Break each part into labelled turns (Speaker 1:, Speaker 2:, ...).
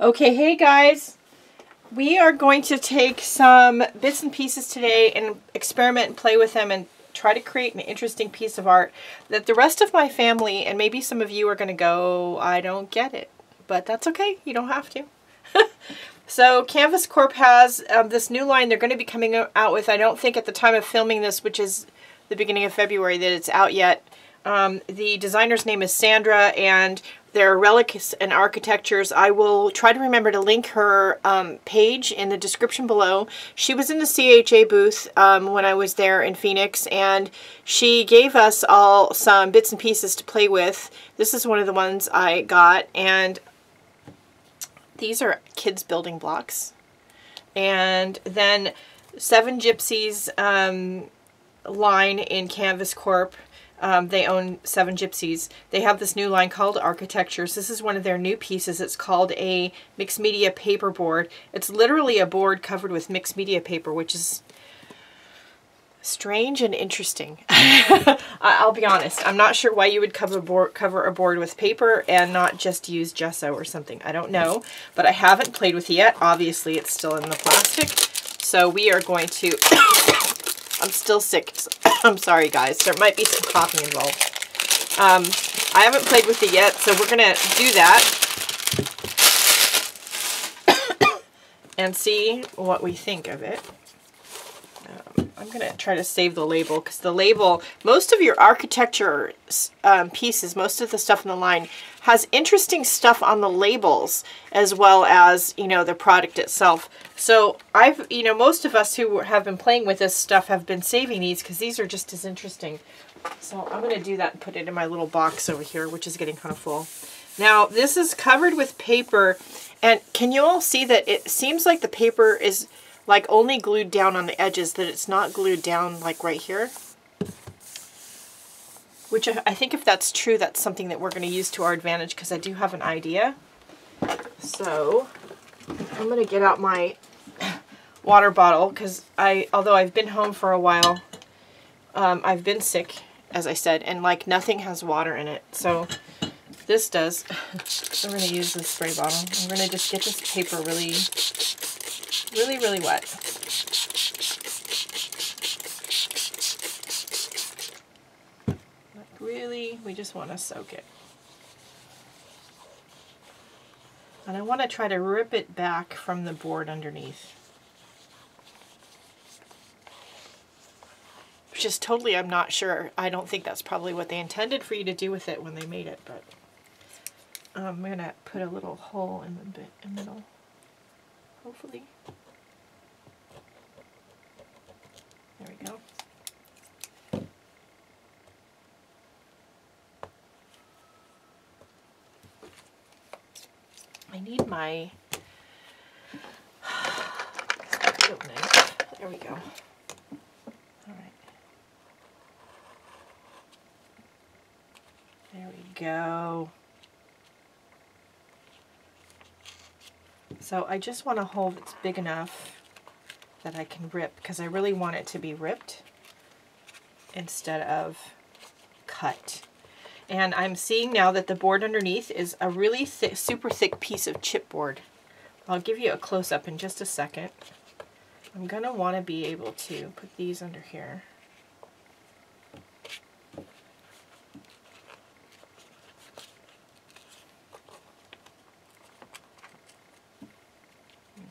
Speaker 1: Okay, hey guys. We are going to take some bits and pieces today and experiment and play with them and try to create an interesting piece of art that the rest of my family and maybe some of you are going to go, I don't get it. But that's okay. You don't have to. so Canvas Corp has um, this new line they're going to be coming out with. I don't think at the time of filming this, which is the beginning of February, that it's out yet. Um, the designer's name is Sandra and their relics and architectures. I will try to remember to link her um, page in the description below. She was in the CHA booth um, when I was there in Phoenix and she gave us all some bits and pieces to play with. This is one of the ones I got and these are kids building blocks. And then Seven Gypsies um, line in Canvas Corp um, they own Seven Gypsies. They have this new line called Architextures. This is one of their new pieces. It's called a mixed media paper board. It's literally a board covered with mixed media paper, which is strange and interesting. I'll be honest. I'm not sure why you would cover a, board, cover a board with paper and not just use gesso or something. I don't know, but I haven't played with it yet. Obviously, it's still in the plastic. So we are going to... I'm still sick. I'm sorry, guys. There might be some coughing involved. Um, I haven't played with it yet, so we're going to do that. and see what we think of it. I'm going to try to save the label because the label, most of your Architexture um, pieces, most of the stuff in the line has interesting stuff on the labels as well as, you know, the product itself. So I've, you know, most of us who have been playing with this stuff have been saving these because these are just as interesting. So I'm going to do that and put it in my little box over here, which is getting kind of full. Now, this is covered with paper, and can you all see that it seems like the paper is like only glued down on the edges, that it's not glued down like right here? Which I think if that's true, that's something that we're going to use to our advantage because I do have an idea. So I'm going to get out my water bottle because I, although I've been home for a while, um, I've been sick, as I said, and like nothing has water in it. So this does. I'm going to use this spray bottle. I'm going to just get this paper really, really, really wet. Like really, we just want to soak it. And I want to try to rip it back from the board underneath. Which is totally, I'm not sure. I don't think that's probably what they intended for you to do with it when they made it, but I'm going to put a little hole in the bit in the middle, hopefully. I need my knife. There we go. All right. There we go. So I just want a hole that's big enough that I can rip because I really want it to be ripped instead of cut. And I'm seeing now that the board underneath is a really thick, super thick piece of chipboard. I'll give you a close-up in just a second. I'm going to want to be able to put these under here.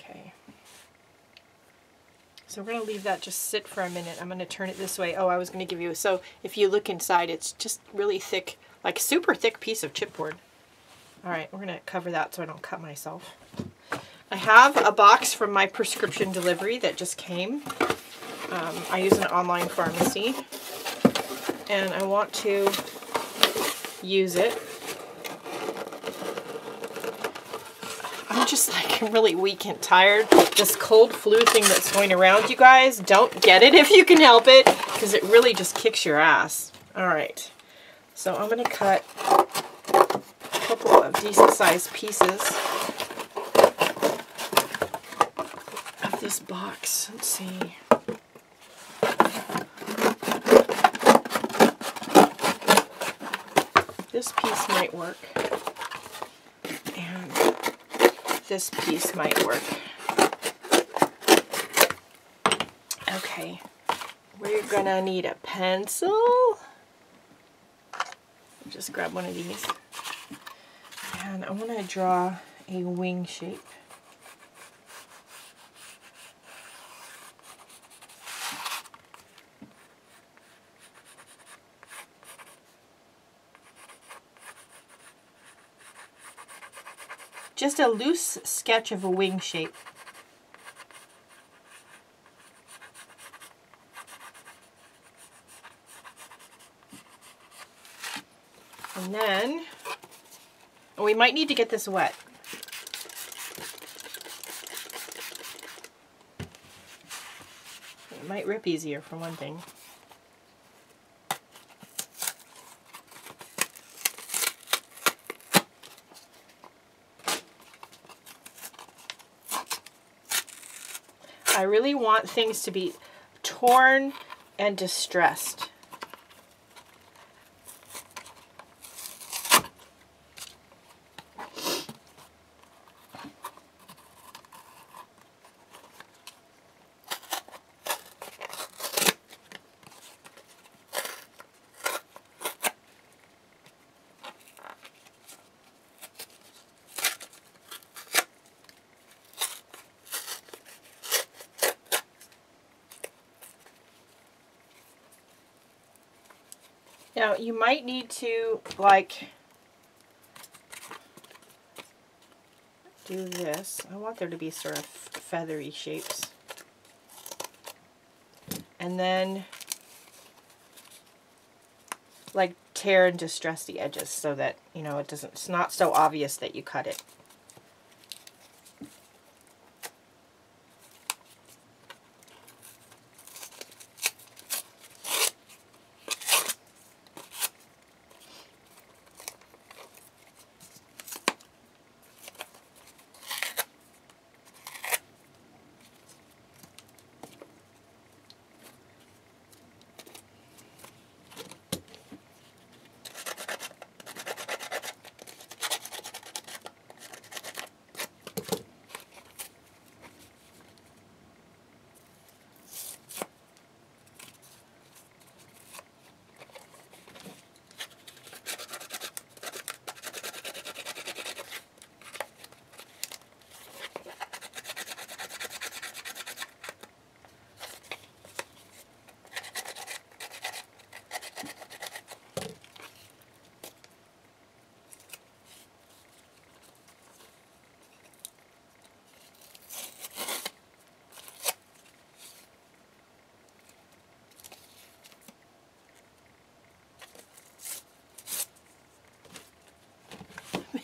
Speaker 1: Okay. So we're going to leave that just sit for a minute. I'm going to turn it this way. Oh, I was going to give you, so if you look inside, it's just really thick like super thick piece of chipboard. All right, we're gonna cover that so I don't cut myself. I have a box from my prescription delivery that just came. Um, I use an online pharmacy and I want to use it. Just like really weak and tired. This cold flu thing that's going around, you guys, don't get it if you can help it because it really just kicks your ass. All right. So I'm going to cut a couple of decent sized pieces of this box. Let's see. This piece might work. And this piece might work. Okay, we're gonna need a pencil. Just grab one of these. And I want to draw a wing shape. Just a loose sketch of a wing shape. And then, we might need to get this wet. It might rip easier for one thing. I really want things to be torn and distressed. Now you might need to like do this. I want there to be sort of feathery shapes. And then like tear and distress the edges so that, you know, it doesn't, it's not so obvious that you cut it.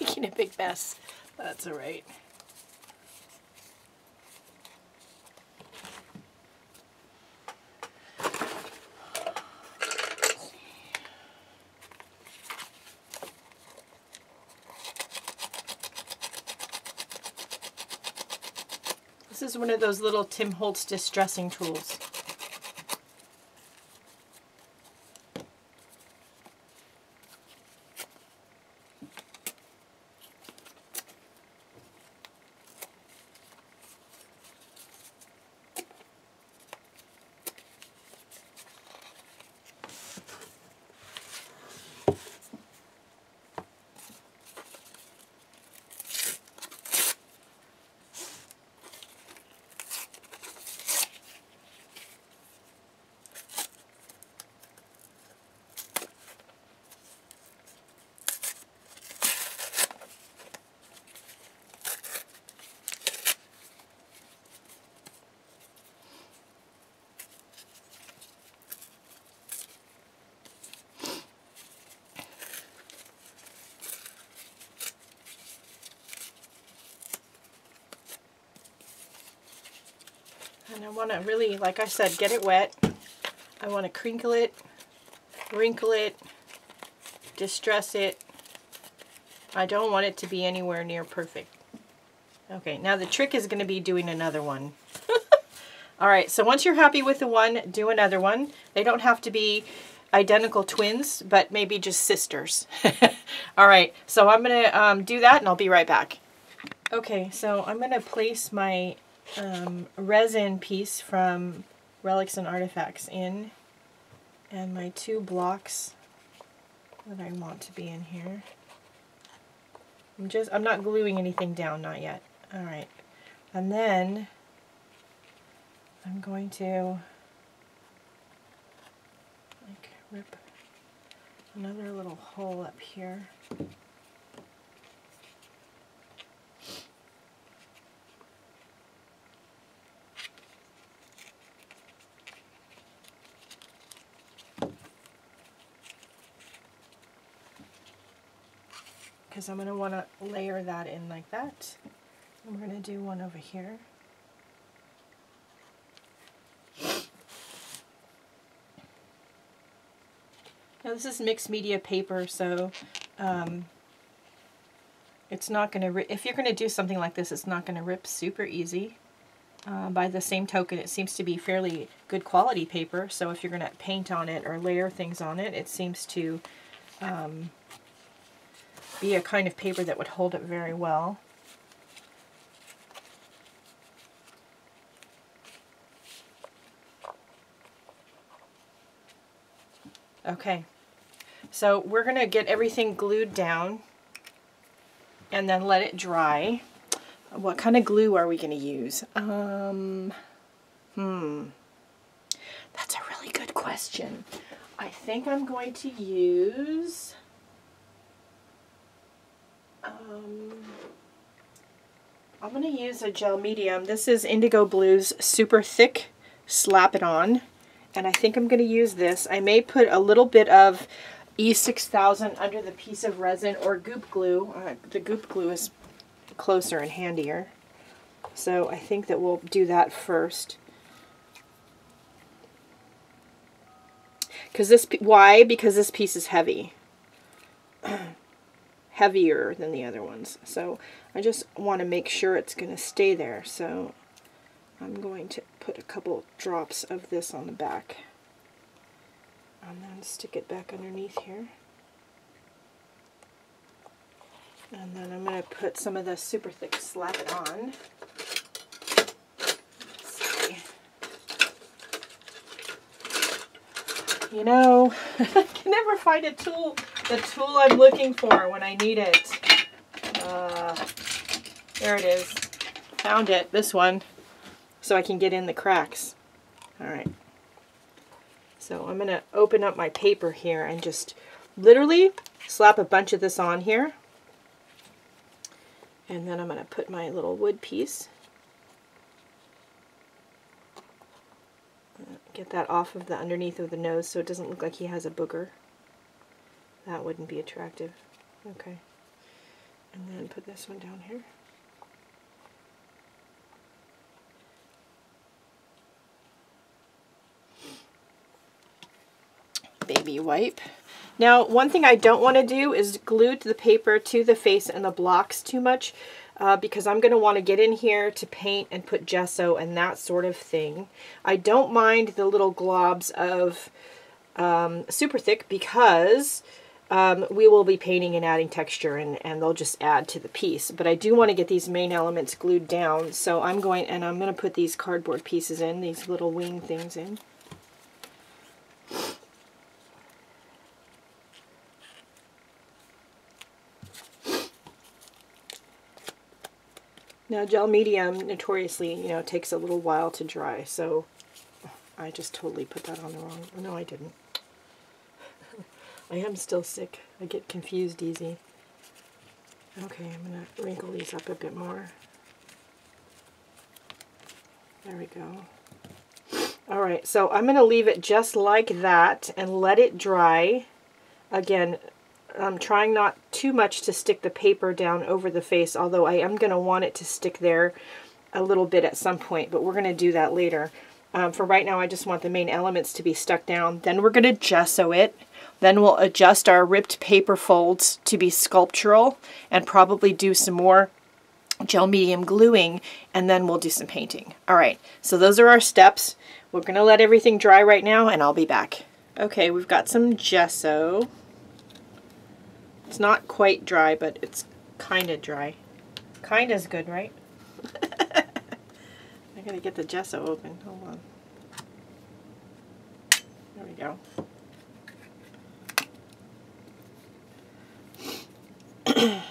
Speaker 1: making a big mess. That's all right. This is one of those little Tim Holtz distressing tools. And I want to really, like I said, get it wet. I want to crinkle it, wrinkle it, distress it. I don't want it to be anywhere near perfect. Okay, now the trick is going to be doing another one. All right, so once you're happy with the one, do another one. They don't have to be identical twins, but maybe just sisters. All right, so I'm going to um, do that and I'll be right back. Okay, so I'm going to place my um, resin piece from Relics and Artifacts in and my two blocks that I want to be in here. I'm just, I'm not gluing anything down, not yet. Alright, and then I'm going to like rip another little hole up here. Because I'm going to want to layer that in like that. And we're going to do one over here. Now this is mixed media paper, so um, it's not going to, if you're going to do something like this, it's not going to rip super easy. Uh, by the same token, it seems to be fairly good quality paper, so if you're going to paint on it or layer things on it, it seems to um, be a kind of paper that would hold it very well. Okay, so we're going to get everything glued down and then let it dry. What kind of glue are we going to use? Um, hmm, that's a really good question. I think I'm going to use um, I'm going to use a gel medium. This is Indigoblu's Super Thick Slap It On. And I think I'm going to use this. I may put a little bit of E6000 under the piece of resin or goop glue. Uh, the goop glue is closer and handier. So I think that we'll do that first. Because this, why? Because this piece is heavy. Heavier than the other ones. So I just want to make sure it's going to stay there. So I'm going to put a couple drops of this on the back. And then stick it back underneath here. And then I'm going to put some of the super thick slap it on. You know, I can never find a tool the tool I'm looking for when I need it. Uh, there it is. Found it, this one, so I can get in the cracks. Alright. So I'm going to open up my paper here and just literally slap a bunch of this on here. And then I'm going to put my little wood piece. Get that off of the underneath of the nose so it doesn't look like he has a booger. That wouldn't be attractive. Okay. And then put this one down here. Baby wipe. Now, one thing I don't want to do is glue the paper to the face and the blocks too much uh, because I'm going to want to get in here to paint and put gesso and that sort of thing. I don't mind the little globs of um, super thick because um, we will be painting and adding texture and, and they'll just add to the piece. But I do want to get these main elements glued down. So I'm going, and I'm going to put these cardboard pieces in, these little wing things in. Now gel medium notoriously, you know, takes a little while to dry, so I just totally put that on the wrong, no I didn't. I am still sick. I get confused easy. Okay, I'm going to wrinkle these up a bit more. There we go. Alright, so I'm going to leave it just like that and let it dry. Again, I'm trying not too much to stick the paper down over the face, although I am going to want it to stick there a little bit at some point, but we're going to do that later. Um, for right now, I just want the main elements to be stuck down. Then we're going to gesso it. Then we'll adjust our ripped paper folds to be sculptural and probably do some more gel medium gluing and then we'll do some painting. All right, so those are our steps. We're going to let everything dry right now and I'll be back. Okay, we've got some gesso. It's not quite dry, but it's kind of dry. Kind is good, right? I gotta get the gesso open. Hold on. There we go.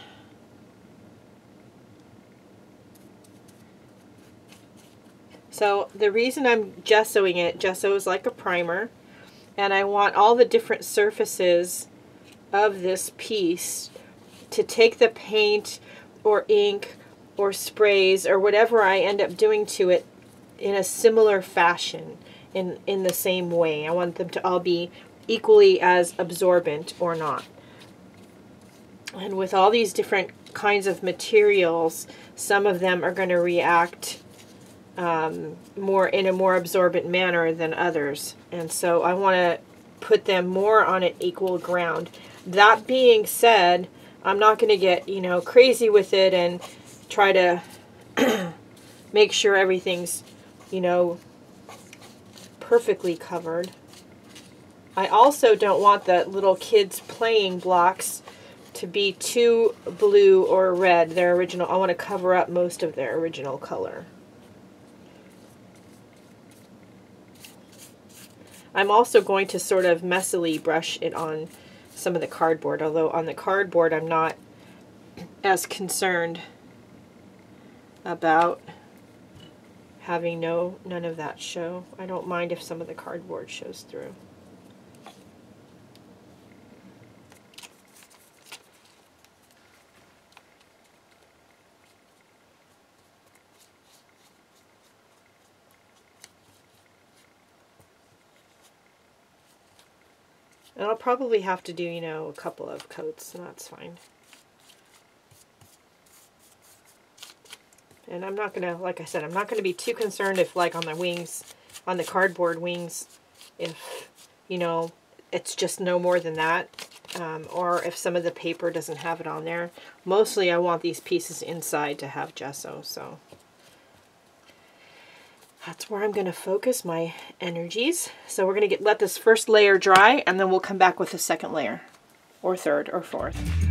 Speaker 1: so the reason I'm gessoing it, gesso is like a primer, and I want all the different surfaces of this piece to take the paint or ink or sprays or whatever I end up doing to it in a similar fashion in in the same way. I want them to all be equally as absorbent or not. And with all these different kinds of materials, some of them are going to react um, more in a more absorbent manner than others. And so I want to put them more on an equal ground. That being said, I'm not going to get, you know, crazy with it and try to make sure everything's, you know, perfectly covered. I also don't want the little kids playing blocks to be too blue or red, their original. I want to cover up most of their original color. I'm also going to sort of messily brush it on some of the cardboard, although on the cardboard I'm not as concerned about having no none of that show. I don't mind if some of the cardboard shows through. Probably have to do, you know, a couple of coats, and that's fine. And I'm not going to, like I said, I'm not going to be too concerned if, like, on the wings, on the cardboard wings, if, you know, it's just no more than that. Um, or if some of the paper doesn't have it on there. Mostly I want these pieces inside to have gesso, so that's where I'm going to focus my energies. So we're going to get let this first layer dry, and then we'll come back with the second layer, or third, or fourth.